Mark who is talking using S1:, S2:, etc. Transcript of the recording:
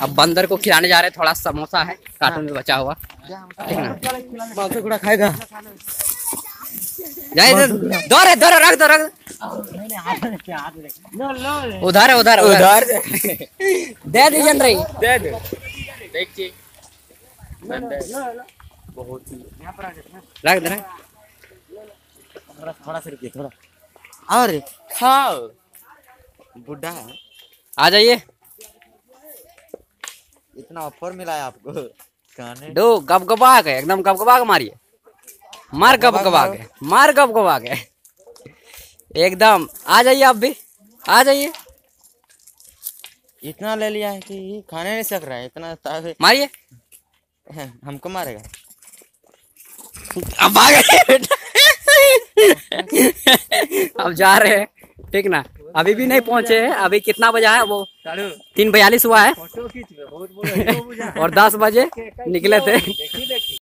S1: अब बंदर को खिलाने जा रहे हैं थोड़ा समोसा है कार्टून में बचा हुआ। ठीक ना?
S2: खाएगा।
S1: जाए है रख दो रख उधर है उधर उधर। दे रही
S2: दे दे।
S3: देखिए।
S1: रख दे
S2: थोड़ा सा रुकिए थोड़ा। और खाओ। बुढ़ा है।
S1: आ जाइए।
S2: इतना ऑफ़र मिला है आपको? खाने?
S1: दो गप गपा के एकदम गप गपा के मारिए। मार गप गपा के मार गप गपा के। एकदम आ जाइए आप भी आ जाइए।
S2: इतना ले लिया है कि खाने नहीं सक रहा है इतना
S1: मारिए।
S2: हमको मारेगा।
S1: अब आ गए। अब जा रहे हैं ठीक ना? अभी भी नहीं पहुँचे हैं अभी कितना बजा है वो? तीन बयालीस हुआ है। और दस बजे निकले थे।
S3: देखी देखी।